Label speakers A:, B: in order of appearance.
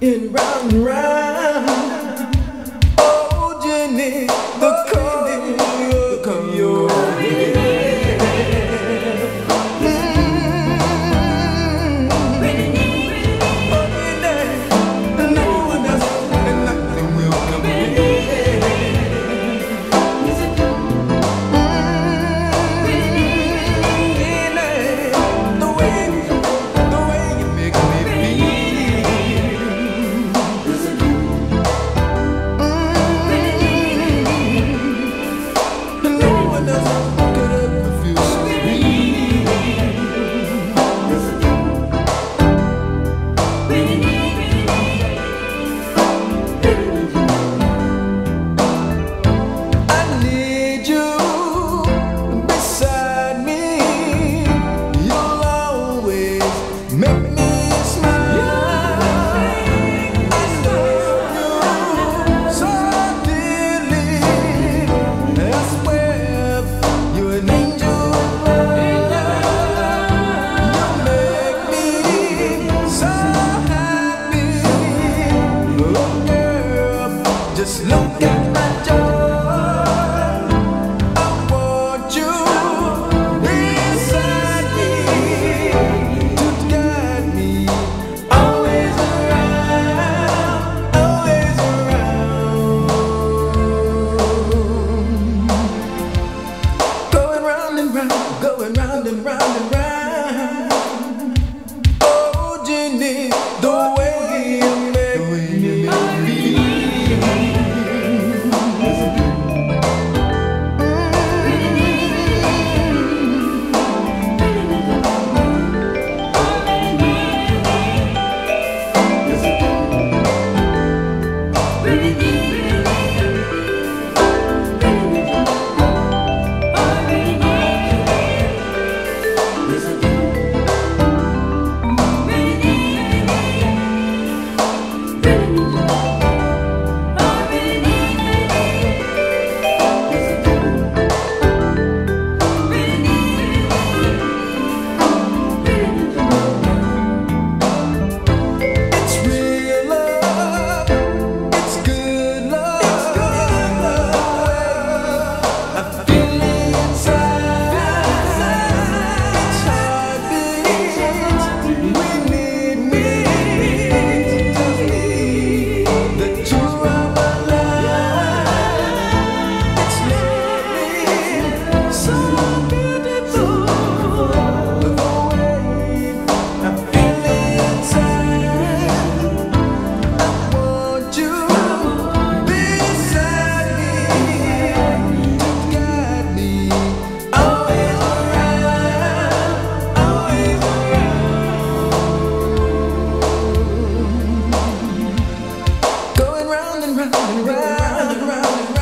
A: in round and round. round and round and round and round and round.